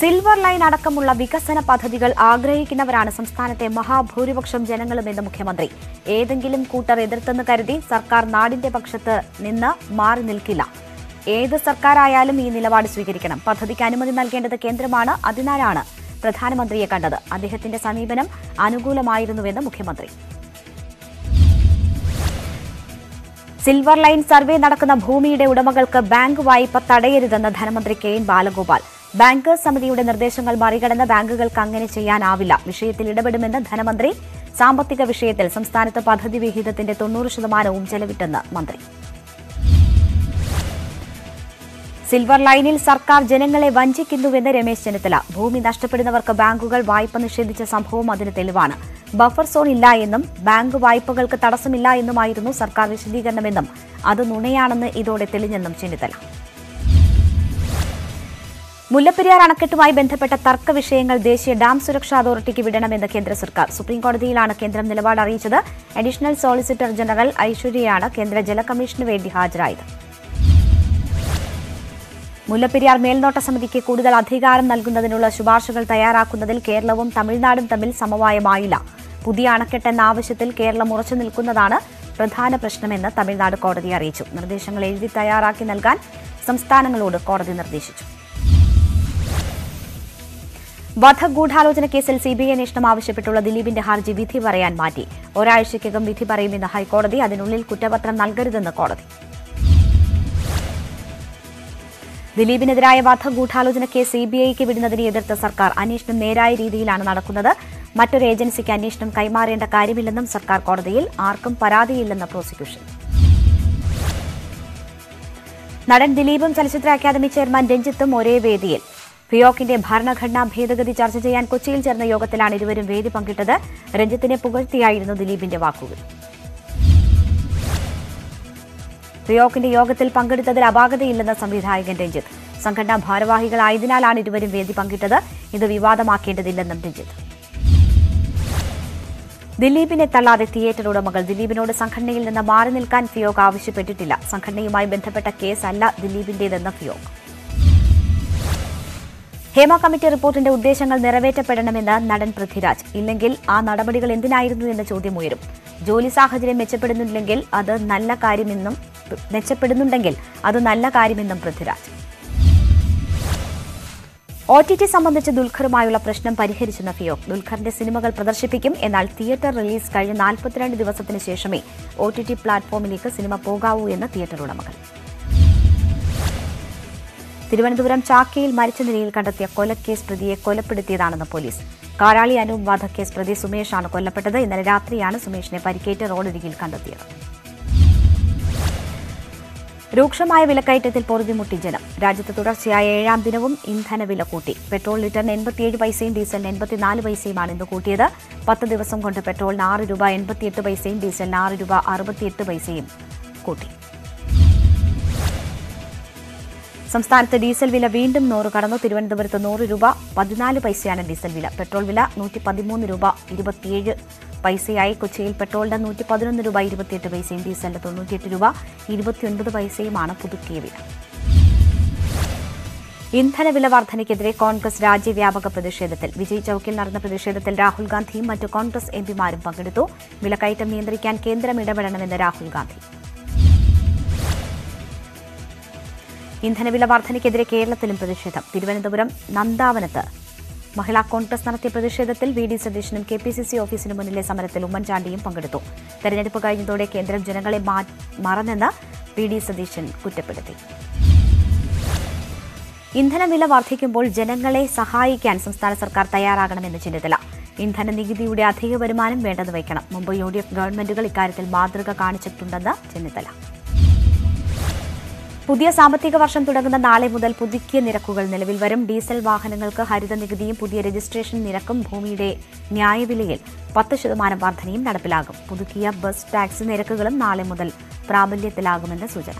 Silver line അടക്കമുള്ള വികസന പദ്ധതികൾ ആഗ്രഹിക്കുന്നവരാണ് സംസ്ഥാനത്തെ മഹാഭൂരിപക്ഷം ജനങ്ങളുമെന്ന് മുഖ്യമന്ത്രി. ഏതെങ്കിലും കൂട്ടർ എതിർത്തെന്ന് കരുതി സർക്കാർ നാടിന്റെ പക്ഷത്ത് നിന്ന് മാറി നിൽക്കില്ല. ഏത് സർക്കാരായാലും ഈ നിലപാട് സ്വീകരിക്കണം. പദ്ധതിക്ക് അനുമതി നൽകേണ്ടത് കേന്ദ്രമാണ് അതിനാലാണ് പ്രധാനമന്ത്രിയെ കണ്ടത്. അദ്ദേഹത്തിന്റെ സമീപനം അനുകൂലമായിരുന്നുവെന്ന് മുഖ്യമന്ത്രി. സിൽവർ ലൈൻ സർവേ നടക്കുന്ന ഭൂമിയുടെ ഉടമകൾക്ക് ബാങ്ക് വായ്പ തടയരുതെന്ന് ധനമന്ത്രി കെ എൻ ബാലഗോപാൽ. ബാങ്കേഴ്സ് സമിതിയുടെ നിർദ്ദേശങ്ങൾ മറികടന്ന് ബാങ്കുകൾക്ക് അങ്ങനെ ചെയ്യാനാവില്ല. വിഷയത്തിൽ ഇടപെടുമെന്ന് ധനമന്ത്രി. സാമ്പത്തിക വിഷയത്തിൽ സംസ്ഥാനത്ത് പദ്ധതി വിഹിതത്തിന്റെ തൊണ്ണൂറ് ശതമാനവും ചെലവിട്ടെന്ന് മന്ത്രി. സിൽവർ ലൈനിൽ സർക്കാർ ജനങ്ങളെ വഞ്ചിക്കുന്നുവെന്ന് രമേശ് ചെന്നിത്തല. ഭൂമി നഷ്ടപ്പെടുന്നവർക്ക് ബാങ്കുകൾ വായ്പ നിഷേധിച്ച സംഭവം അതിന് തെളിവാണ്. ബഫർ സോൺ ഇല്ല എന്നും ബാങ്ക് വായ്പകൾക്ക് തടസ്സമില്ല എന്നുമായിരുന്നു സർക്കാർ വിശദീകരണമെന്നും. അത് നുണയാണെന്ന് ഇതോടെ തെളിഞ്ഞെന്നും ചെന്നിത്തല. മുല്ലപ്പെരിയാർ അണക്കെട്ടുമായി ബന്ധപ്പെട്ട തർക്ക വിഷയങ്ങൾ ദേശീയ ഡാം സുരക്ഷാ അതോറിറ്റിക്ക് വിടണമെന്ന് കേന്ദ്ര സർക്കാർ. സുപ്രീംകോടതിയിലാണ് കേന്ദ്രം നിലപാട് അറിയിച്ചത്. അഡീഷണൽ സോളിസിറ്റർ ജനറൽ ഐശ്വര്യയാണ് കേന്ദ്ര ജല കമ്മീഷന് വേണ്ടി ഹാജരായത്. മുല്ലപ്പെരിയാർ മേൽനോട്ട സമിതിക്ക് കൂടുതൽ അധികാരം നൽകുന്നതിനുള്ള ശുപാർശകൾ തയ്യാറാക്കുന്നതിൽ കേരളവും തമിഴ്നാടും തമ്മിൽ സമവായമായില്ല. പുതിയ അണക്കെട്ടെന്ന ആവശ്യത്തിൽ കേരളം ഉറച്ചു നിൽക്കുന്നതാണ് പ്രധാന പ്രശ്നമെന്ന് തമിഴ്നാട് കോടതി അറിയിച്ചു. നിർദ്ദേശങ്ങൾ എഴുതി തയ്യാറാക്കി നൽകാൻ സംസ്ഥാനങ്ങളോട് കോടതി നിർദ്ദേശിച്ചു. വധഗൂഢാലോചന കേസിൽ സിബിഐ അന്വേഷണം ആവശ്യപ്പെട്ടുള്ള ദിലീപിന്റെ ഹർജി വിധി പറയാൻ മാറ്റി. ഒരാഴ്ചയ്ക്കകം വിധി പറയുമെന്ന് ഹൈക്കോടതി അതിനുള്ളിൽ കുറ്റപത്രം നൽകരുതെന്ന് കോടതി. ദിലീപിനെതിരായ വധഗൂഢാലോചന കേസ് സിബിഐക്ക് വിടുന്നതിനെ എതിർത്ത സർക്കാർ അന്വേഷണം നേരായ രീതിയിലാണ് നടക്കുന്നത്. മറ്റൊരു ഏജൻസിക്ക് അന്വേഷണം കൈമാറേണ്ട കാര്യമില്ലെന്നും സർക്കാർ കോടതിയിൽ ആർക്കും പരാതിയില്ലെന്ന് പ്രോസിക്യൂഷൻ. നടൻ ദിലീപും ചലച്ചിത്ര അക്കാദമി ചെയർമാൻ രഞ്ജിത്തും ഒരേ വേദിയിൽ. ഫിയോക്കിന്റെ ഭരണഘടനാ ഭേദഗതി ചർച്ച ചെയ്യാൻ കൊച്ചിയിൽ ചേർന്ന യോഗത്തിലാണ് ഇരുവരും വേദി പങ്കിട്ടത്. രഞ്ജിത്തിനെ പുകഴ്ത്തിയായിരുന്നു ദിലീപിന്റെ വാക്കുകൾ. ഫിയോക്കിന്റെ യോഗത്തിൽ പങ്കെടുത്തതിൽ അപാകതയില്ലെന്ന സംവിധായകൻ രഞ്ജിത്ത്. സംഘടനാ ഭാരവാഹികളായതിനാലാണ് ഇരുവരും വേദി പങ്കിട്ടത്. ഇത് വിവാദമാക്കേണ്ടതില്ലെന്നും രഞ്ജിത്ത്. ദിലീപിനെ തള്ളാതെ തിയേറ്റർ ഉടമകൾ ദിലീപിനോട് സംഘടനയിൽ നിന്ന് മാറി നിൽക്കാൻ ഫിയോക് ആവശ്യപ്പെട്ടിട്ടില്ല. സംഘടനയുമായി ബന്ധപ്പെട്ട കേസല്ല ദിലീപിന്റേതെന്ന് ഫിയോക് ഹേമ കമ്മിറ്റി റിപ്പോർട്ടിന്റെ ഉദ്ദേശങ്ങൾ നിറവേറ്റപ്പെടണമെന്ന് നടൻ പൃഥ്വിരാജ്. ഇല്ലെങ്കിൽ ആ നടപടികൾ എന്തിനായിരുന്നു എന്ന ചോദ്യം ഉയരും. ജോലി സാഹചര്യം മെച്ചപ്പെടുന്നില്ലെങ്കിൽ അത് നല്ല കാര്യമെന്നും മെച്ചപ്പെടുന്നുണ്ടെങ്കിൽ അത് നല്ല കാര്യമെന്നും പൃഥ്വിരാജ്. ഒ ടി ടി സംബന്ധിച്ച് ദുൽഖറുമായുള്ള പ്രശ്നം പരിഹരിച്ചെന്ന ഫിയോക് ദുൽഖറിന്റെ സിനിമകൾ പ്രദർശിപ്പിക്കും. എന്നാൽ തിയേറ്റർ റിലീസ് കഴിഞ്ഞ നാൽപ്പത്തിരണ്ട് ദിവസത്തിന് ശേഷമേ ഒ ടി ടി പ്ലാറ്റ്ഫോമിലേക്ക് സിനിമ പോകാവൂ എന്ന് തിയേറ്റർ ഉടമകൾ. തിരുവനന്തപുരം ചാക്കയിൽ മരിച്ച നിലയിൽ കണ്ടെത്തിയ കൊലക്കേസ് പ്രതിയെ കൊലപ്പെടുത്തിയതാണെന്ന് പോലീസ്. കാരാളി അനൂപ് വധക്കേസ് പ്രതി സുമേഷാണ് കൊല്ലപ്പെട്ടത്. ഇന്നലെ രാത്രിയാണ് സുമേഷിനെ പരിക്കേറ്റ് റോഡരികിൽ കണ്ടെത്തിയത്. രൂക്ഷമായ വിലക്കയറ്റത്തിൽ പൊറുതിമുട്ടി ജനം. രാജ്യത്ത് തുടർച്ചയായ ഏഴാം ദിനവും ഇന്ധനവില കൂട്ടി. പെട്രോൾ ലിറ്ററിന് എൺപത്തിയേഴ് പൈസയും ഡീസലിന് എൺപത്തിനാല് പൈസയുമാണ് ഇന്ന് കൂട്ടിയത്. പത്ത് ദിവസം കൊണ്ട് പെട്രോളിന് ആറ് രൂപ എൺപത്തിയെട്ട് പൈസയും ഡീസലിന് ആറ് രൂപ അറുപത്തിയെട്ട് പൈസയും കൂട്ടി. സംസ്ഥാനത്ത് ഡീസൽ വില വീണ്ടും നൂറ് കടന്നു. തിരുവനന്തപുരത്ത് നൂറ് രൂപ പതിനാല് പൈസയാണ് ഡീസൽ വില. പെട്രോൾ വില നൂറ്റി പതിമൂന്ന് രൂപ ഇരുപത്തിയേഴ് പൈസയായി. കൊച്ചിയിൽ പെട്രോളിന് നൂറ്റി പതിനൊന്ന് രൂപ ഇരുപത്തിയെട്ട് പൈസയും ഡീസലിന് തൊണ്ണൂറ്റിയെട്ട് രൂപ ഇരുപത്തിയൊൻപത് പൈസയുമാണ് പുതുക്കിയ വില. ഇന്ധനവില വർധനയ്ക്കെതിരെ കോൺഗ്രസ് രാജ്യവ്യാപക പ്രതിഷേധത്തിൽ. വിജയ് ചൌക്കിൽ നടന്ന പ്രതിഷേധത്തിൽ രാഹുൽ ഗാന്ധിയും മറ്റ് കോൺഗ്രസ് എംപിമാരും പങ്കെടുത്തു. വിലക്കയറ്റം നിയന്ത്രിക്കാൻ കേന്ദ്രം ഇടപെടണമെന്ന് രാഹുൽ ഗാന്ധി. ഇന്ധനവില വർധനയ്ക്കെതിരെ കേരളത്തിലും പ്രതിഷേധം. തിരുവനന്തപുരം നന്ദാവനത്ത്. മഹിളാ കോൺഗ്രസ് നടത്തിയ പ്രതിഷേധത്തിൽ വി ഡി സതീശനും കെ പി സി സി ഓഫീസിന് മുന്നിലെ സമരത്തിൽ ഉമ്മൻചാണ്ടിയും പങ്കെടുത്തു. തെരഞ്ഞെടുപ്പ് കഴിഞ്ഞതോടെ കേന്ദ്രം ജനങ്ങളെ മറന്നെന്ന് വി ഡി സതീശൻ കുറ്റപ്പെടുത്തി. ഇന്ധനവില വർദ്ധിക്കുമ്പോൾ ജനങ്ങളെ സഹായിക്കാൻ സംസ്ഥാന സർക്കാർ തയ്യാറാകണമെന്ന് ചിന്തല ഇന്ധന നികുതിയുടെ അധിക വരുമാനം വേണ്ടെന്ന് വയ്ക്കണം. മുമ്പ് യു ഡി എഫ് ഗവൺമെന്റുകൾ ഇക്കാര്യത്തിൽ മാതൃക കാണിച്ചിട്ടുണ്ടെന്ന് ചെന്നിത്തല പുതിയ സാമ്പത്തിക വർഷം തുടങ്ങുന്ന നാളെ മുതൽ പുതുക്കിയ നിരക്കുകൾ നിലവിൽ വരും. ഡീസൽ വാഹനങ്ങൾക്ക് ഹരിത നികുതിയും പുതിയ രജിസ്ട്രേഷൻ നിരക്കും ഭൂമിയുടെ ന്യായവിലയിൽ പത്ത് ശതമാനം വർധനയും നടപ്പിലാകും. പുതുക്കിയ ബസ് ടാക്സ് നിരക്കുകളും നാളെ മുതൽ പ്രാബല്യത്തിലാകുമെന്ന് സൂചന.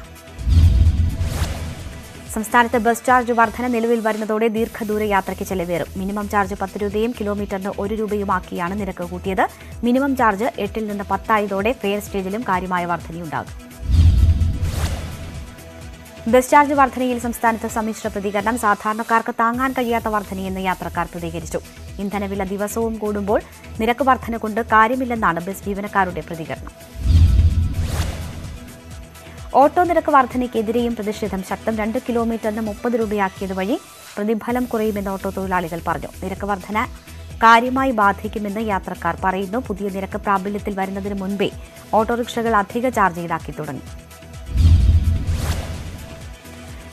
സംസ്ഥാനത്ത് ബസ് ചാർജ് വർധന നിലവിൽ വരുന്നതോടെ ദീർഘദൂര യാത്രയ്ക്ക് ചെലവേറും. മിനിമം ചാർജ് പത്ത് രൂപയും കിലോമീറ്ററിന് ഒരു രൂപയുമാക്കിയാണ് നിരക്ക് കൂട്ടിയത്. മിനിമം ചാർജ് എട്ടിൽ നിന്ന് പത്തായതോടെ ഫെയർ സ്റ്റേജിലും കാര്യമായ വർധനയുണ്ടാകും. ബസ് ചാർജ് വർധനയിൽ സംസ്ഥാനത്ത് സമ്മിശ്ര പ്രതികരണം. സാധാരണക്കാർക്ക് താങ്ങാൻ കഴിയാത്ത വർധനയെന്ന് യാത്രക്കാർ പ്രതികരിച്ചു. ഇന്ധനവില ദിവസവും കൂടുമ്പോൾ നിരക്ക് വർധന കൊണ്ട് കാര്യമില്ലെന്നാണ് ബസ് ജീവനക്കാരുടെ പ്രതികരണം. ഓട്ടോ നിരക്ക് വർധനയ്ക്കെതിരെയും പ്രതിഷേധം ശക്തം. രണ്ട് കിലോമീറ്ററിന് മുപ്പത് രൂപയാക്കിയത് വഴി പ്രതിഫലം കുറയുമെന്ന് ഓട്ടോ തൊഴിലാളികൾ പറഞ്ഞു. നിരക്ക് വർധന കാര്യമായി ബാധിക്കുമെന്ന് യാത്രക്കാർ പറയുന്നു. പുതിയ നിരക്ക് പ്രാബല്യത്തിൽ വരുന്നതിന് മുൻപേ ഓട്ടോറിക്ഷകൾ അധിക ചാർജ് ഈടാക്കി തുടങ്ങി.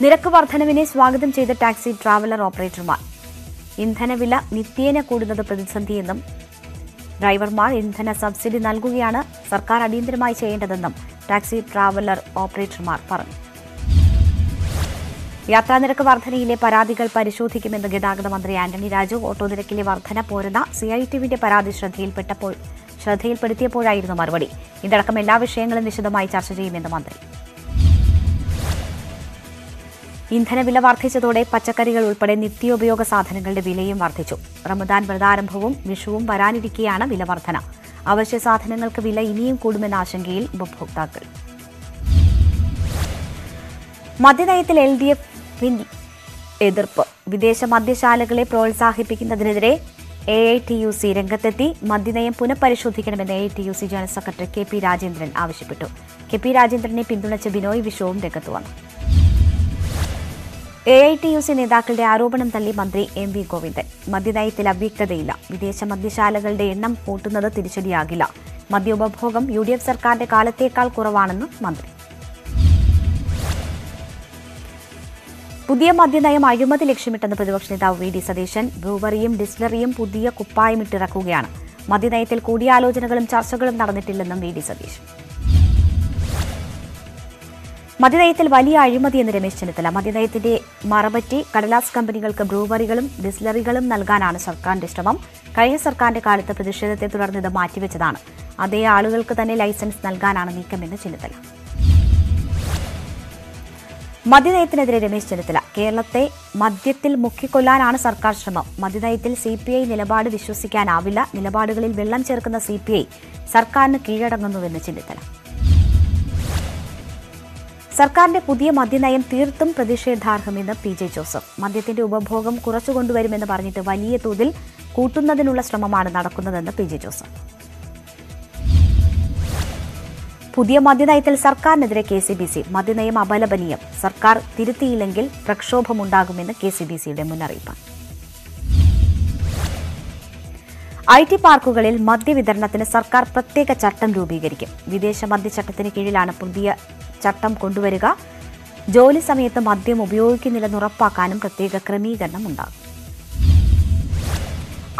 നിരക്ക് വർധനവിനെ സ്വാഗതം ചെയ്ത ടാക്സി ട്രാവലർ ഓപ്പറേറ്റർമാർ. ഇന്ധനവില നിത്യേന കൂടുന്നത് പ്രതിസന്ധിയെന്നും ഡ്രൈവർമാർ ഇന്ധന സബ്സിഡി നൽകുകയാണ് സർക്കാർ അടിയന്തരമായി ചെയ്യേണ്ടതെന്നും ടാക്സി ട്രാവലർ ഓപ്പറേറ്റർമാർ പറഞ്ഞു. യാത്രാനിരക്ക് വർധനയിലെ പരാതികൾ പരിശോധിക്കുമെന്ന് ഗതാഗത മന്ത്രി ആന്റണി രാജു ഓട്ടോ നിരക്കിലെ വർധന പോരുന്ന സി ഐ ടിവിന്റെ പരാതി ശ്രദ്ധയിൽപ്പെട്ടപ്പോൾ ശ്രദ്ധയിൽപ്പെടുത്തിയപ്പോഴായിരുന്നു മറുപടി. ഇതടക്കം എല്ലാ വിഷയങ്ങളും വിശദമായി ചർച്ച ചെയ്യുമെന്ന് മന്ത്രി ഇന്ധനവില വർദ്ധിച്ചതോടെ പച്ചക്കറികൾ ഉൾപ്പെടെ നിത്യോപയോഗ സാധനങ്ങളുടെ വിലയും വർദ്ധിച്ചു. റമദാൻ വ്രതാരംഭവും വിഷുവും വരാനിരിക്കെയാണ് വില വർധന അവശ്യ സാധനങ്ങൾക്ക് വില ഇനിയും കൂടുമെന്ന ആശങ്കയിൽ ഉപഭോക്താക്കൾ. മദ്യനയത്തിൽ എൽ ഡി എഫ് എതിർപ്പ്. വിദേശ മദ്യശാലകളെ പ്രോത്സാഹിപ്പിക്കുന്നതിനെതിരെ A I T U C രംഗത്തെത്തി. മദ്യനയം പുനഃപരിശോധിക്കണമെന്ന് A I T U C general secretary K P Rajendran ആവശ്യപ്പെട്ടു. കെ പി രാജേന്ദ്രനെ പിന്തുണച്ച ബിനോയ് വിശ്വവും രംഗത്ത് വന്നു. A I T U C നേതാക്കളുടെ ആരോപണം തള്ളി മന്ത്രി എം വി ഗോവിന്ദൻ. മദ്യനയത്തിൽ അവ്യക്തതയില്ല. വിദേശ മദ്യശാലകളുടെ എണ്ണം കൂട്ടുന്നത് തിരിച്ചടിയാകില്ല. മദ്യ ഉപഭോഗം യു ഡി എഫ് സർക്കാരിന്റെ കാലത്തേക്കാൾ കുറവാണെന്ന് മന്ത്രി. പുതിയ മദ്യനയം അഴിമതി ലക്ഷ്യമിട്ടെന്ന് പ്രതിപക്ഷ നേതാവ് വി ഡി സതീശൻ. ബ്രൂവറിയും ഡിസ്റ്റിലറിയും പുതിയ കുപ്പായമിട്ടിറക്കുകയാണ്. മദ്യനയത്തിൽ കൂടിയാലോചനകളും ചർച്ചകളും നടന്നിട്ടില്ലെന്നും വി ഡി സതീശൻ. മദ്യനയത്തിൽ വലിയ അഴിമതി എന്ന് രമേശ് ചെന്നിത്തല. മദ്യനയത്തിന്റെ മറപറ്റി കടലാസ് കമ്പനികൾക്ക് ബ്രൂവറികളും ഡിസ്ലറികളും നൽകാനാണ് സർക്കാരിന്റെ ശ്രമം. കഴിഞ്ഞ സർക്കാരിന്റെ കാലത്ത് പ്രതിഷേധത്തെ തുടർന്ന് ഇത് മാറ്റിവെച്ചതാണ്. അതേ ആളുകൾക്ക് തന്നെ ലൈസൻസ് നൽകാനാണ് നീക്കമെന്ന് ചെന്നിത്തല. മദ്യനയത്തിനെതിരെ രമേശ് ചെന്നിത്തല. കേരളത്തെ മദ്യത്തിൽ മുക്കിക്കൊല്ലാനാണ് സർക്കാർ ശ്രമം. മദ്യനയത്തിൽ സി പി ഐ നിലപാട് വിശ്വസിക്കാനാവില്ല. നിലപാടുകളിൽ വെള്ളം ചേർക്കുന്ന സി പി ഐ സർക്കാരിന് കീഴടങ്ങുന്നുവെന്ന് ചെന്നിത്തല. സർക്കാരിന്റെ പുതിയ മദ്യനയം തീർത്തും പ്രതിഷേധാർഹമെന്ന് പി ജെ ജോസഫ്. മദ്യത്തിന്റെ ഉപഭോഗം കുറച്ചുകൊണ്ടുവരുമെന്ന് പറഞ്ഞിട്ട് വലിയ തോതിൽ കൂട്ടുന്നതിനുള്ള ശ്രമമാണ് നടക്കുന്നതെന്ന് പി ജെ ജോസഫ്. പുതിയ മദ്യനയത്തിൽ സർക്കാരിനെതിരെ കെ സി ബി സി. മദ്യനയം അപലപനീയം. സർക്കാർ തിരുത്തിയില്ലെങ്കിൽ പ്രക്ഷോഭമുണ്ടാകുമെന്ന് കെ സി ബി സിയുടെ മുന്നറിയിപ്പ്. ഐ ടി പാർക്കുകളിൽ മദ്യവിതരണത്തിന് സർക്കാർ പ്രത്യേക ചട്ടം രൂപീകരിക്കും. വിദേശ മദ്യചട്ടത്തിന് കീഴിലാണ് പുതിയ ചട്ടം കൊണ്ടുവരിക. ജോലി സമയത്ത് മദ്യം ഉപയോഗിക്കുന്നില്ലെന്ന് ഉറപ്പാക്കാനും പ്രത്യേക ക്രമീകരണം ഉണ്ടാകും.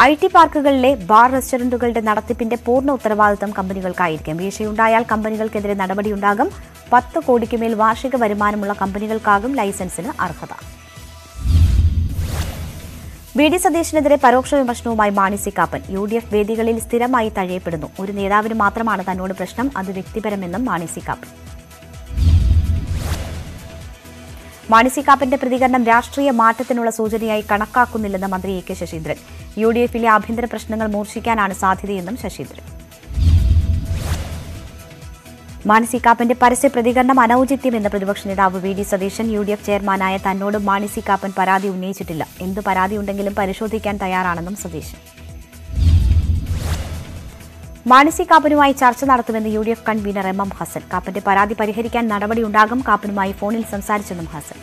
ഐ ടി പാർക്കുകളിലെ ബാർ റെസ്റ്റോറന്റുകളുടെ നടത്തിപ്പിന്റെ പൂർണ ഉത്തരവാദിത്തം കമ്പനികൾക്കായിരിക്കും. വീഴ്ചയുണ്ടായാൽ കമ്പനികൾക്കെതിരെ നടപടിയുണ്ടാകും. പത്ത് കോടിക്ക് മേൽ വാർഷിക വരുമാനമുള്ള കമ്പനികൾക്കാകും ലൈസൻസിന് അർഹത. വി ഡി സതീഷിനെതിരെ പരോക്ഷ വിമർശനവുമായി Mani C Kappan. U D F വേദികളിൽ സ്ഥിരമായി തഴയപ്പെടുന്നു. ഒരു നേതാവിന് മാത്രമാണ് തന്നോട് പ്രശ്നം. അത് വ്യക്തിപരമെന്നും മാണി സി കാപ്പൻ. മാണി സി കാപ്പന്റെ പ്രതികരണം രാഷ്ട്രീയ മാറ്റത്തിനുള്ള സൂചനയായി കണക്കാക്കുന്നില്ലെന്ന് മന്ത്രി A K Saseendran. U D എഫിലെ ആഭ്യന്തര പ്രശ്നങ്ങൾ മൂർച്ഛിക്കാനാണ് സാധ്യതയെന്നും ശശീന്ദ്രൻ. മാണി സി കാപ്പന്റെ പരസ്യ പ്രതികരണം അനൌചിത്യമെന്ന് പ്രതിപക്ഷ നേതാവ് V D Satheesan U D F ചെയർമാനായ തന്നോട് മാനസികാപ്പൻ കാപ്പൻ പരാതി ഉന്നയിച്ചിട്ടില്ല. എന്ത് പരാതിയുണ്ടെങ്കിലും പരിശോധിക്കാൻ തയ്യാറാണെന്നും സതീശൻ. മാണി സി കാപ്പനുമായി ചർച്ച നടത്തുമെന്ന് U D F convener M M Hassan. കാപ്പന്റെ പരാതി പരിഹരിക്കാൻ നടപടിയുണ്ടാകും കാപ്പനുമായി ഫോണിൽ സംസാരിച്ചെന്നും ഹസൻ.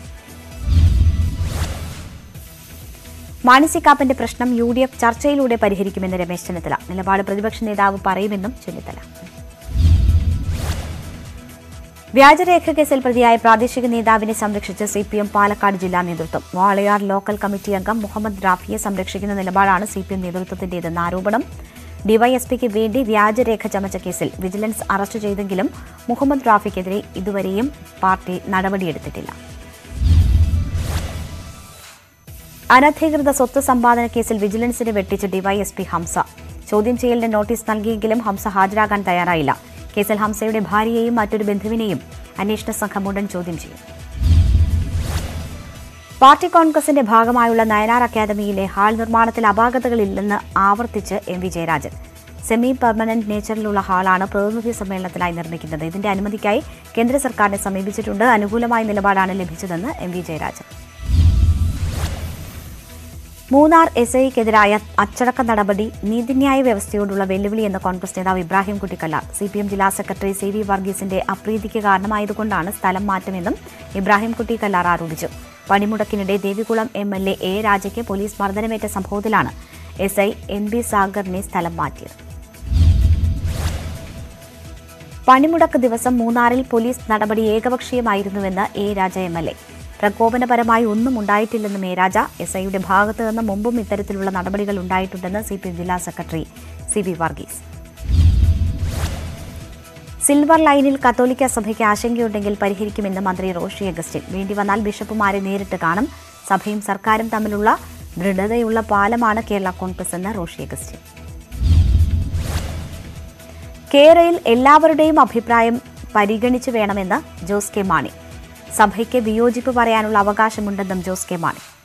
മാണിസി കാപ്പന്റെ പ്രശ്നം യു ഡി എഫ് ചർച്ചയിലൂടെ പരിഹരിക്കുമെന്ന് രമേശ് ചെന്നിത്തല. നിലപാട് പ്രതിപക്ഷ നേതാവ് പറയുമെന്നും ചെന്നിത്തല. വ്യാജരേഖ കേസിൽ പ്രതിയായ പ്രാദേശിക നേതാവിനെ സംരക്ഷിച്ച് സി പി എം പാലക്കാട് ജില്ലാ നേതൃത്വം. വാളയാർ ലോക്കൽ കമ്മിറ്റി അംഗം മുഹമ്മദ് റാഫിയെ സംരക്ഷിക്കുന്ന നിലപാടാണ് സി പി എം നേതൃത്വത്തിന്റേതെന്ന ആരോപണം. ഡിവൈഎസ്പിക്ക് വേണ്ടി വ്യാജരേഖ ചമച്ച കേസിൽ വിജിലൻസ് അറസ്റ്റ് ചെയ്തെങ്കിലും മുഹമ്മദ് റാഫിക്കെതിരെ ഇതുവരെയും പാർട്ടി നടപടിയെടുത്തിട്ടില്ല. അനധികൃത സ്വത്ത് സമ്പാദന കേസിൽ വിജിലൻസിനെ വെട്ടിച്ച് ഡിവൈഎസ്പി ഹംസ. ചോദ്യം ചെയ്യലിന് നോട്ടീസ് നൽകിയെങ്കിലും ഹംസ ഹാജരാകാൻ തയ്യാറായില്ല. കേസിൽ ഹംസയുടെ ഭാര്യയെയും മറ്റൊരു ബന്ധുവിനെയും അന്വേഷണ സംഘം ഉടൻ ചോദ്യം ചെയ്യും. പാർട്ടി കോൺഗ്രസിന്റെ ഭാഗമായുള്ള നയനാർ അക്കാദമിയിലെ ഹാൾ നിർമ്മാണത്തിൽ അപാകതകളില്ലെന്ന് ആവർത്തിച്ച് M V Jayarajan. Semi permanent നേച്ചറിലുള്ള ഹാളാണ് പ്രതിനിധി സമ്മേളനത്തിനായി നിർമ്മിക്കുന്നത്. ഇതിന്റെ അനുമതിക്കായി കേന്ദ്ര സർക്കാരിനെ സമീപിച്ചിട്ടുണ്ട്. അനുകൂലമായ നിലപാടാണ് ലഭിച്ചതെന്ന് M V Jayarajan. Munnar S ഐക്കെതിരായ അച്ചടക്ക നടപടി നീതിന്യായ വ്യവസ്ഥയോടുള്ള വെല്ലുവിളി എന്ന കോൺഗ്രസ് നേതാവ് Ibrahim Kuttikkallar. C P M ജില്ലാ സെക്രട്ടറി സി വി വർഗീസിന്റെ അപ്രീതിക്ക് കാരണമായതുകൊണ്ടാണ് സ്ഥലം മാറ്റമെന്നും ഇബ്രാഹിം കുട്ടിക്കല്ലാർ ആരോപിച്ചു. പണിമുടക്കിനിടെ Devikulam M L A A രാജയ്ക്ക് police മർദ്ദനമേറ്റ സംഭവത്തിലാണ് എസ് ഐ എം ബി സാഗറിനെ സ്ഥലം മാറ്റിയത്. പണിമുടക്ക് ദിവസം മൂന്നാറിൽ പോലീസ് നടപടി ഏകപക്ഷീയമായിരുന്നുവെന്ന് A Raja M L A. പ്രകോപനപരമായി ഒന്നും ഉണ്ടായിട്ടില്ലെന്നും എ രാജ എസ് ഐയുടെ ഭാഗത്തു നിന്ന് മുമ്പും ഇത്തരത്തിലുള്ള നടപടികൾ ഉണ്ടായിട്ടുണ്ടെന്ന് സി പി ജില്ലാ secretary C V Varghese. Silver ലൈനിൽ കത്തോലിക്ക സഭയ്ക്ക് ആശങ്കയുണ്ടെങ്കിൽ പരിഹരിക്കുമെന്ന് മന്ത്രി റോഷി അഗസ്റ്റിൻ. വേണ്ടി വന്നാൽ ബിഷപ്പുമാരെ നേരിട്ട് കാണും. സഭയും സർക്കാരും തമ്മിലുള്ള ദൃഢതയുള്ള പാലമാണ് കേരള കോൺഗ്രസ് എന്ന് റോഷി അഗസ്റ്റിൻ. കേരയിൽ എല്ലാവരുടെയും അഭിപ്രായം പരിഗണിച്ചു വേണമെന്ന് ജോസ് കെ മാണി. സഭയ്ക്ക് വിയോജിപ്പ് പറയാനുള്ള അവകാശമുണ്ടെന്നും ജോസ് കെ മാണി.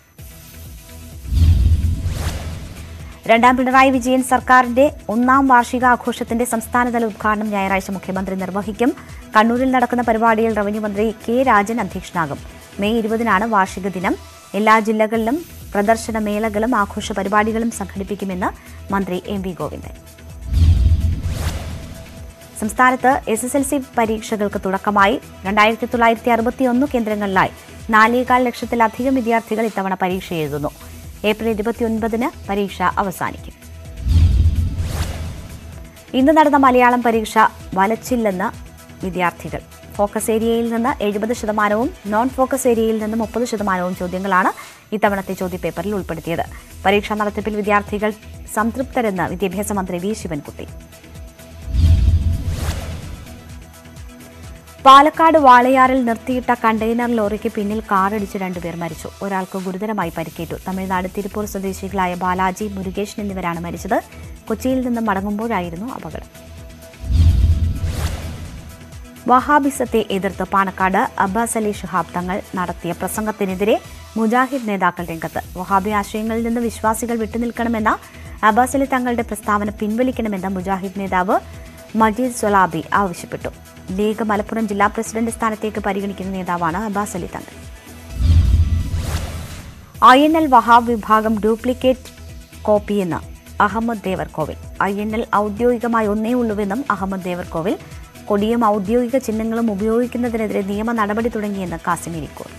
രണ്ടാം പിണറായി വിജയൻ സർക്കാരിന്റെ ഒന്നാം വാർഷികാഘോഷത്തിന്റെ സംസ്ഥാനതല ഉദ്ഘാടനം ഞായറാഴ്ച മുഖ്യമന്ത്രി നിർവഹിക്കും. കണ്ണൂരിൽ നടക്കുന്ന പരിപാടിയിൽ റവന്യൂ മന്ത്രി കെ രാജൻ അധ്യക്ഷനാകും. മെയ് ഇരുപതിനാണ് വാർഷിക ദിനം. എല്ലാ ജില്ലകളിലും പ്രദർശന മേളകളും ആഘോഷ പരിപാടികളും സംഘടിപ്പിക്കുമെന്ന് മന്ത്രി എം വി ഗോവിന്ദൻ. സംസ്ഥാനത്ത് എസ് എസ് എൽ സി പരീക്ഷകൾക്ക് തുടക്കമായി. രണ്ടായിരത്തി തൊള്ളായിരത്തി അറുപത്തിയൊന്ന് കേന്ദ്രങ്ങളിലായി നാലേകാൽ ലക്ഷത്തിലധികം വിദ്യാർത്ഥികൾ ഇത്തവണ പരീക്ഷ എഴുതുന്നു. ഏപ്രിൽ ഇരുപത്തിയൊൻപതിന് പരീക്ഷ അവസാനിക്കും. ഇന്ന് നടന്ന മലയാളം പരീക്ഷ വലച്ചില്ലെന്ന് വിദ്യാർത്ഥികൾ. ഫോക്കസ് ഏരിയയിൽ നിന്ന് എഴുപത് ശതമാനവും നോൺ ഫോക്കസ് ഏരിയയിൽ നിന്ന് മുപ്പത് ശതമാനവും ചോദ്യങ്ങളാണ് ഇത്തവണത്തെ ചോദ്യപേപ്പറിൽ ഉൾപ്പെടുത്തിയത്. പരീക്ഷാ നടത്തിപ്പിൽ വിദ്യാർത്ഥികൾ സംതൃപ്തരെന്ന് വിദ്യാഭ്യാസ മന്ത്രി വി. ശിവൻകുട്ടി. പാലക്കാട് വാളയാറിൽ നിർത്തിയിട്ട കണ്ടെയ്നർ ലോറിക്ക് പിന്നിൽ കാറിടിച്ച് രണ്ടുപേർ മരിച്ചു. ഒരാൾക്ക് ഗുരുതരമായി പരിക്കേറ്റു. തമിഴ്നാട് തിരുപ്പൂർ സ്വദേശികളായ ബാലാജി മുരുകേഷൻ എന്നിവരാണ് മരിച്ചത്. കൊച്ചിയിൽ നിന്നും മടങ്ങുമ്പോഴായിരുന്നു അപകടം. വഹാബിസത്തെ എതിർത്ത് പാണക്കാട് അബ്ബാസ് അലി ഷിഹാബ് തങ്ങൾ നടത്തിയ പ്രസംഗത്തിനെതിരെ മുജാഹിദ് നേതാക്കൾ രംഗത്ത്. വഹാബി ആശയങ്ങളിൽ നിന്ന് വിശ്വാസികൾ വിട്ടുനിൽക്കണമെന്ന അബ്ബാസ് അലി തങ്ങളുടെ പ്രസ്താവന പിൻവലിക്കണമെന്ന മുജാഹിദ് നേതാവ് മജീദ് സൊലാബി ആവശ്യപ്പെട്ടു. ലീഗ് മലപ്പുറം ജില്ലാ പ്രസിഡന്റ് സ്ഥാനത്തേക്ക് പരിഗണിക്കുന്ന നേതാവാണ് Abbas Ali Thangal. I N L Wahab വിഭാഗം duplicate കോപ്പിയെന്ന് Ahammad Devarkovil. I N L ഔദ്യോഗികമായി ഒന്നേ ഉള്ളൂവെന്നും അഹമ്മദ് ദേവർകോവിൽ. കൊടിയും ഔദ്യോഗിക ചിഹ്നങ്ങളും ഉപയോഗിക്കുന്നതിനെതിരെ നിയമ നടപടി തുടങ്ങിയെന്ന് കാസിമിരിക്കൂർ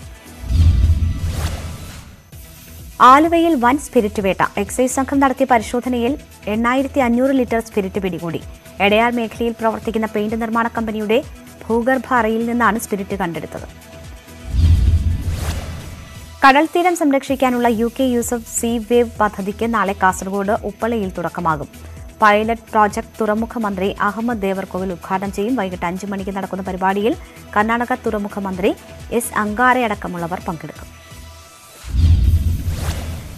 ആലുവയിൽ വൻ സ്പിരിറ്റ് വേട്ട. എക്സൈസ് സംഘം നടത്തിയ പരിശോധനയിൽ എണ്ണായിരത്തി അഞ്ഞൂറ് ലിറ്റർ സ്പിരിറ്റ് പിടികൂടി. എടയാർ മേഖലയിൽ പ്രവർത്തിക്കുന്ന പെയിന്റ് നിർമ്മാണ കമ്പനിയുടെ ഭൂഗർഭ അറയിൽ നിന്നാണ് സ്പിരിറ്റ് കണ്ടെടുത്തത്. കടൽ തീരം സംരക്ഷിക്കാനുള്ള U K Yusuf sea wave പദ്ധതിക്ക് നാളെ കാസർഗോഡ് ഉപ്പളയിൽ തുടക്കമാകും. പൈലറ്റ് പ്രോജക്ട് തുറമുഖ മന്ത്രി അഹമ്മദ് ദേവർകോവിൽ ഉദ്ഘാടനം ചെയ്യും. വൈകിട്ട് അഞ്ച് മണിക്ക് നടക്കുന്ന പരിപാടിയിൽ കർണാടക തുറമുഖ മന്ത്രി എസ് അങ്കാരയടക്കമുള്ളവർ പങ്കെടുക്കും.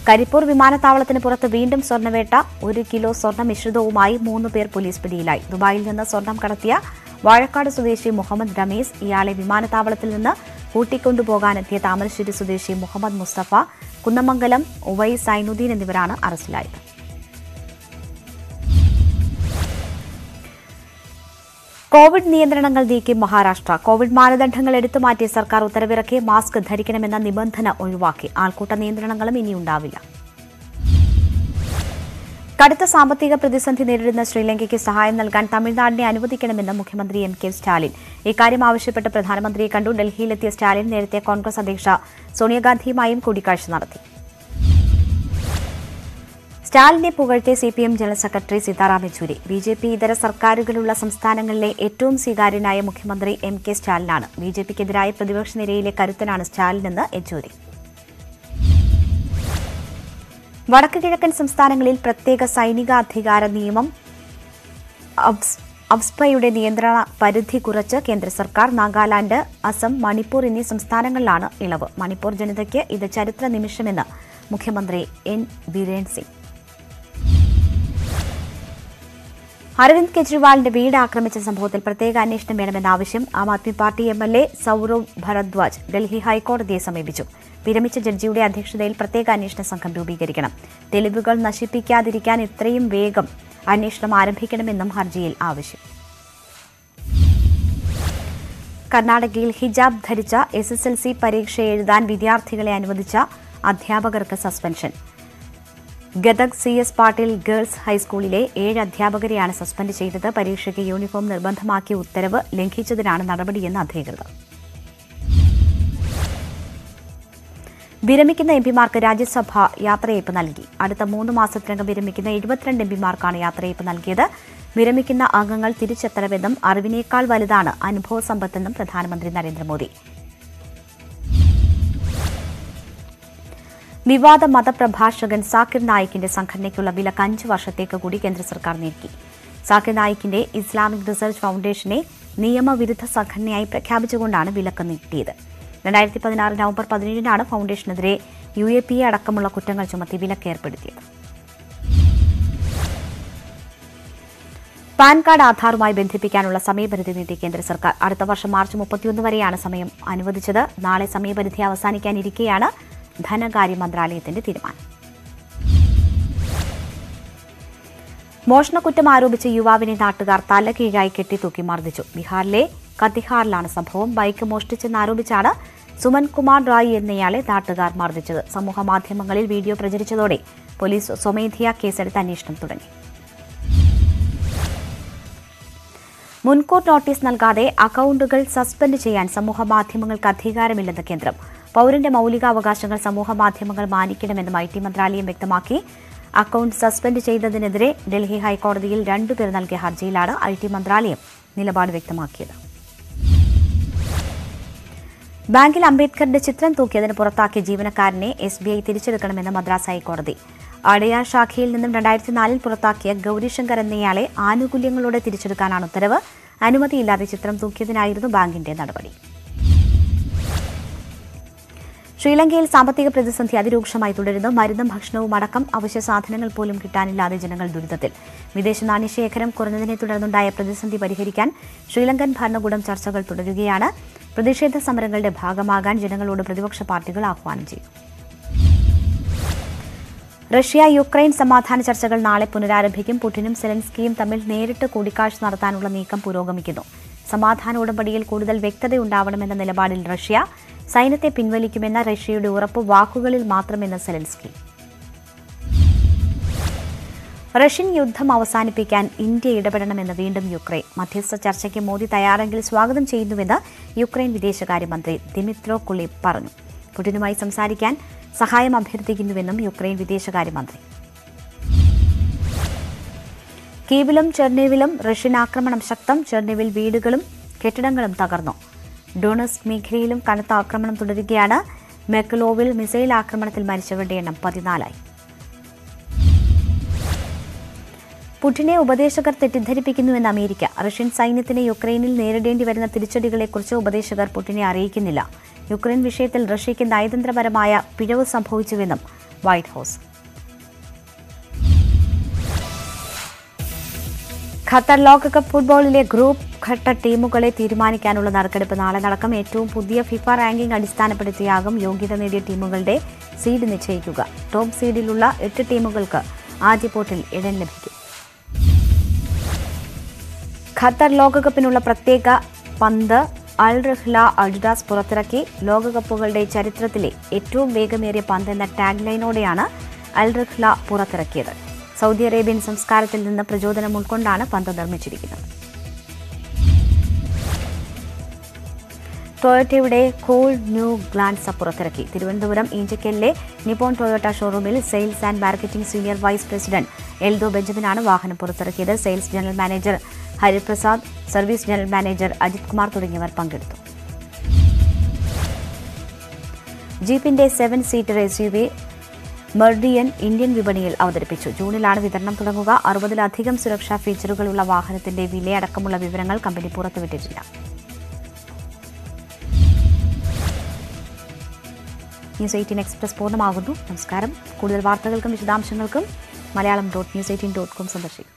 കരിപ്പൂർ വിമാനത്താവളത്തിന് പുറത്ത് വീണ്ടും സ്വർണവേട്ട ഒരു കിലോ സ്വർണ മിശ്രിതവുമായി മൂന്ന് പേർ പോലീസ് പിടിയിലായി. ദുബായിൽ നിന്ന് സ്വർണം കടത്തിയ വാഴക്കാട് സ്വദേശി മുഹമ്മദ് റമീസ് ഇയാളെ വിമാനത്താവളത്തിൽ നിന്ന് കൂട്ടിക്കൊണ്ടുപോകാനെത്തിയ താമരശ്ശേരി സ്വദേശി മുഹമ്മദ് മുസ്തഫ കുന്നമംഗലം ഉവൈ സൈനുദ്ദീൻ എന്നിവരാണ് അറസ്റ്റിലായത്. കോവിഡ് നിയന്ത്രണങ്ങൾ നീക്കി മഹാരാഷ്ട്ര. കോവിഡ് മാനദണ്ഡങ്ങൾ എടുത്തു മാറ്റി സർക്കാർ ഉത്തരവിറക്കി മാസ്ക് ധരിക്കണമെന്ന നിബന്ധന ഒഴിവാക്കി. ആൾക്കൂട്ട നിയന്ത്രണങ്ങളും ഇനിയുണ്ടാവില്ല. കടുത്ത സാമ്പത്തിക പ്രതിസന്ധി നേരിടുന്ന ശ്രീലങ്കയ്ക്ക് സഹായം നൽകാൻ തമിഴ്നാടിനെ അനുവദിക്കണമെന്ന് മുഖ്യമന്ത്രി എം കെ സ്റ്റാലിൻ. ഇക്കാര്യം ആവശ്യപ്പെട്ട് പ്രധാനമന്ത്രിയെ കണ്ടു. ഡൽഹിയിലെത്തിയ സ്റ്റാലിൻ നേരത്തെ കോൺഗ്രസ് അധ്യക്ഷ സോണിയാഗാന്ധിയുമായും കൂടിക്കാഴ്ച നടത്തി. സ്റ്റാലിനെ പുകഴ്ത്തിയ C P M general secretary Sitaram Yechury. B J P ഇതര സർക്കാരുകളുള്ള സംസ്ഥാനങ്ങളിലെ ഏറ്റവും സ്വീകാര്യനായ മുഖ്യമന്ത്രി എം കെ സ്റ്റാലിനാണ്. ബി ജെ പിക്കെതിരായ പ്രതിപക്ഷ നിരയിലെ കരുത്തനാണ് സ്റ്റാലിനെന്ന് യെച്ചൂരി. വടക്കു കിഴക്കൻ സംസ്ഥാനങ്ങളിൽ പ്രത്യേക സൈനിക അധികാര നിയമം അബ്സ്- അബ്സ്പയുടെ നിയന്ത്രണ പരിധി കുറച്ച് കേന്ദ്ര സർക്കാർ നാഗാലാന്റ് അസം മണിപ്പൂർ എന്നീ സംസ്ഥാനങ്ങളിലാണ് ഇളവ്. മണിപ്പൂർ ജനതയ്ക്ക് ഇത് ചരിത്ര നിമിഷമെന്ന് മുഖ്യമന്ത്രി എൻ. ബിരേൻ സിംഗ്. അരവിന്ദ് കെജ്രിവാളിന്റെ വീട് ആക്രമിച്ച സംഭവത്തിൽ പ്രത്യേക അന്വേഷണം വേണമെന്ന ആവശ്യം Aam Aadmi party M L A Saurabh Bharadwaj Delhi ഹൈക്കോടതിയെ സമീപിച്ചു. വിരമിച്ച ജഡ്ജിയുടെ അധ്യക്ഷതയിൽ പ്രത്യേക അന്വേഷണ സംഘം രൂപീകരിക്കണം. തെളിവുകൾ നശിപ്പിക്കാതിരിക്കാൻ ഇത്രയും വേഗം അന്വേഷണം ആരംഭിക്കണമെന്നും ഹർജിയിൽ ആവശ്യം. കർണാടകയിൽ ഹിജാബ് ധരിച്ച എസ് എസ് എൽ സി പരീക്ഷ എഴുതാൻ വിദ്യാർത്ഥികളെ അനുവദിച്ച അധ്യാപകർക്ക് suspension. Gadag C S Patil girls ഹൈസ്കൂളിലെ ഏഴ് അധ്യാപകരെയാണ് സസ്പെൻഡ് ചെയ്തത്. പരീക്ഷയ്ക്ക് യൂണിഫോം നിർബന്ധമാക്കിയ ഉത്തരവ് ലംഘിച്ചതിനാണ് നടപടിയെന്ന് അധികൃതർ. വിരമിക്കുന്ന എംപിമാർക്ക് രാജ്യസഭ യാത്രയയപ്പ് നൽകി. അടുത്ത മൂന്ന് മാസത്തിനകം വിരമിക്കുന്ന എഴുപത്തിരണ്ട് എംപിമാർക്കാണ് യാത്രയയപ്പ് നൽകിയത്. വിരമിക്കുന്ന അംഗങ്ങൾ തിരിച്ചെത്തണമെന്നും അറിവിനേക്കാൾ വലുതാണ് അനുഭവ സമ്പത്തെന്നും പ്രധാനമന്ത്രി നരേന്ദ്രമോദി. വിവാദ മതപ്രഭാഷകൻ സാക്കിർ നായിക്കിന്റെ സംഘടനയ്ക്കുള്ള വിലക്ക് അഞ്ച് വർഷത്തേക്ക് കൂടി കേന്ദ്ര സർക്കാർ നീക്കി. സാക്കിർ നായിക്കിന്റെ ഇസ്ലാമിക് റിസർച്ച് ഫൗണ്ടേഷനെ നിയമവിരുദ്ധ സംഘടനയായി പ്രഖ്യാപിച്ചുകൊണ്ടാണ് വിലക്ക് നീട്ടിയത്. രണ്ടായിരത്തി പതിനാറ് നവംബർ പതിനേഴിനാണ് ഫൗണ്ടേഷനെതിരെ യു എ പി എ അടക്കമുള്ള കുറ്റങ്ങൾ ചുമത്തി വിലക്ക് ഏർപ്പെടുത്തിയത്. പാൻ കാർഡ് ആധാറുമായി ബന്ധിപ്പിക്കാനുള്ള സമയപരിധി നീട്ടി കേന്ദ്ര സർക്കാർ. അടുത്ത വർഷം മാർച്ച് മുപ്പത്തിയൊന്ന് വരെയാണ് സമയം അനുവദിച്ചത്. നാളെ സമയപരിധി അവസാനിക്കാനിരിക്കെയാണ് ധനകാര്യ മന്ത്രാലയത്തിന്റെ തീരുമാനം. മോഷണക്കുറ്റം ആരോപിച്ച യുവാവിനെ നാട്ടുകാർ തലകീഴായി കെട്ടിത്തൂക്കി മർദ്ദിച്ചു. ബീഹാറിലെ കത്തിഹാറിലാണ് സംഭവം. ബൈക്ക് മോഷ്ടിച്ചെന്നാരോപിച്ചാണ് സുമൻ കുമാർ റായ് എന്നയാളെ നാട്ടുകാർ മർദ്ദിച്ചത്. സമൂഹ മാധ്യമങ്ങളിൽ വീഡിയോ പ്രചരിച്ചതോടെ പോലീസ് സ്വമേധയാ കേസെടുത്ത് അന്വേഷണം തുടങ്ങി. മുൻകൂർ നോട്ടീസ് നൽകാതെ അക്കൌണ്ടുകൾ സസ്പെൻഡ് ചെയ്യാൻ സമൂഹ മാധ്യമങ്ങൾക്ക് അധികാരമില്ലെന്ന് കേന്ദ്രം. പൌരന്റെ മൌലികാവകാശങ്ങൾ സമൂഹ മാധ്യമങ്ങൾ മാനിക്കണമെന്നും ഐ ടി മന്ത്രാലയം വ്യക്തമാക്കി. അക്കൌണ്ട് സസ്പെൻഡ് ചെയ്തതിനെതിരെ ഡൽഹി ഹൈക്കോടതിയിൽ രണ്ടുപേർ നൽകിയ ഹർജിയിലാണ് ഐ ടി മന്ത്രാലയം നിലപാട് വ്യക്തമാക്കിയത്. ബാങ്കിൽ അംബേദ്കറിന്റെ ചിത്രം തൂക്കിയതിന് പുറത്താക്കിയ ജീവനക്കാരനെ എസ് ബി ഐ തിരിച്ചെടുക്കണമെന്ന് മദ്രാസ് ഹൈക്കോടതി. അടയാർ ശാഖയിൽ നിന്നും രണ്ടായിരത്തി നാലിൽ പുറത്താക്കിയ ഗൌരിശങ്കർ എന്നയാളെ ആനുകൂല്യങ്ങളോടെ തിരിച്ചെടുക്കാനാണ് ഉത്തരവ്. അനുമതിയില്ലാതെ ചിത്രം തൂക്കിയതിനായിരുന്നു ബാങ്കിന്റെ നടപടി. ശ്രീലങ്കയിൽ സാമ്പത്തിക പ്രതിസന്ധി അതിരൂക്ഷമായി തുടരുന്നു. മരുന്നും ഭക്ഷണവും അടക്കം അവശ്യ സാധനങ്ങൾ പോലും കിട്ടാനില്ലാതെ ജനങ്ങൾ ദുരിതത്തിൽ. വിദേശ നാണ്യശേഖരം കുറഞ്ഞതിനെ തുടർന്നുണ്ടായ പ്രതിസന്ധി പരിഹരിക്കാൻ ശ്രീലങ്കൻ ഭരണകൂടം ചർച്ചകൾ തുടരുകയാണ്. പ്രതിഷേധ സമരങ്ങളുടെ ഭാഗമാകാൻ ജനങ്ങളോട് പ്രതിപക്ഷ പാർട്ടികൾ ആഹ്വാനം ചെയ്തു റഷ്യ യുക്രൈൻ സമാധാന ചർച്ചകൾ നാളെ പുനരാരംഭിക്കും. പുടിനും സെലൻസ്കിയും തമ്മിൽ നേരിട്ട് കൂടിക്കാഴ്ച നടത്താനുള്ള നീക്കം പുരോഗമിക്കുന്നു. സമാധാന ഉടമ്പടിയിൽ കൂടുതൽ വ്യക്തതയുണ്ടാവണമെന്ന നിലപാടിൽ റഷ്യ. സൈന്യത്തെ പിൻവലിക്കുമെന്ന റഷ്യയുടെ ഉറപ്പ് വാക്കുകളിൽ മാത്രമെന്ന് സെലൻസ്കി. റഷ്യൻ യുദ്ധം അവസാനിപ്പിക്കാൻ ഇന്ത്യ ഇടപെടണമെന്ന് വീണ്ടും യുക്രൈൻ. മധ്യസ്ഥ ചർച്ചയ്ക്ക് മോദി തയ്യാറെങ്കിൽ സ്വാഗതം ചെയ്യുന്നുവെന്ന് യുക്രൈൻ വിദേശകാര്യമന്ത്രി ദിമിത്രോ കുളി പറഞ്ഞു. പുടിനുമായി സംസാരിക്കാൻ സഹായം അഭ്യർത്ഥിക്കുന്നുവെന്നും യുക്രൈൻ വിദേശകാര്യമന്ത്രി. കീവിലും ചെർണേവിലും റഷ്യൻ ആക്രമണം ശക്തം. ചെർണേവിൽ വീടുകളും കെട്ടിടങ്ങളും തകർന്നു. ഡൊണസ്ക് മേഖലയിലും കനത്ത ആക്രമണം തുടരുകയാണ്. മെക്കലോവിൽ മിസൈൽ ആക്രമണത്തിൽ മരിച്ചവരുടെ എണ്ണം പതിനാലായി. പുടിനെ ഉപദേശകർ തെറ്റിദ്ധരിപ്പിക്കുന്നുവെന്ന് അമേരിക്ക. റഷ്യൻ സൈന്യത്തിന് യുക്രൈനിൽ നേരിടേണ്ടി വരുന്ന തിരിച്ചടികളെക്കുറിച്ച് ഉപദേശകർ പുടിനെ അറിയിക്കുന്നില്ല. യുക്രൈൻ വിഷയത്തിൽ റഷ്യയ്ക്ക് നയതന്ത്രപരമായ പിഴവ് സംഭവിച്ചുവെന്നും വൈറ്റ് ഹൌസ് ഖത്തർ ലോകകപ്പ് ഫുട്ബോളിലെ ഗ്രൂപ്പ് ഘട്ട ടീമുകളെ തീരുമാനിക്കാനുള്ള നറുക്കെടുപ്പ് നാളെ നടക്കും. ഏറ്റവും പുതിയ ഫിഫ റാങ്കിംഗ് അടിസ്ഥാനപ്പെടുത്തിയാകും യോഗ്യത നേടിയ ടീമുകളുടെ സീഡ് നിശ്ചയിക്കുക. ടോപ്പ് സീഡിലുള്ള എട്ട് ടീമുകൾക്ക് ആദ്യ പോട്ടിൽ ഇടം ലഭിക്കും. ഖത്തർ ലോകകപ്പിനുള്ള പ്രത്യേക പന്ത് അൽ റഹ്ല അഡിഡാസ് പുറത്തിറക്കി. ലോകകപ്പുകളുടെ ചരിത്രത്തിലെ ഏറ്റവും വേഗമേറിയ പന്ത് എന്ന ടാഗ് ലൈനോടെയാണ് അൽ റഹ്ല പുറത്തിറക്കിയത്. സൗദി അറേബ്യൻ സംസ്കാരത്തിൽ നിന്ന് പ്രചോദനം ഉൾക്കൊണ്ടാണ് പന്ത് നിർമ്മിച്ചിരിക്കുന്നത്. ടൊയോട്ടയുടെ കോൾ ന്യൂ ഗ്ലാൻസ പുറത്തിറക്കി തിരുവനന്തപുരം ഈഞ്ചക്കലിലെ നിപ്പോൺ ടൊയോട്ട ഷോറൂമിൽ sales and marketing senior vice president Eldho ബെഞ്ചമിനാണ് വാഹനം പുറത്തിറക്കിയത്. Sales general manager Hariprasad service general manager Ajith Kumar തുടങ്ങിയവർ പങ്കെടുത്തു. ജീപ്പിന്റെ seven seater S U V Meridian Indian വിപണിയിൽ അവതരിപ്പിച്ചു. ജൂണിലാണ് വിതരണം തുടങ്ങുക. അറുപതിലധികം സുരക്ഷാ ഫീച്ചറുകളുള്ള വാഹനത്തിന്റെ വിലയടക്കമുള്ള വിവരങ്ങൾ കമ്പനി പുറത്തുവിട്ടിട്ടില്ല. ന്യൂസ് എയ്റ്റീൻ എക്സ്പ്രസ് പൂർണമാകുന്നു. നമസ്കാരം. കൂടുതൽ വാർത്തകൾക്കും വിശദാംശങ്ങൾക്കും Malayalam dot news eighteen dot com സന്ദർശിക്കും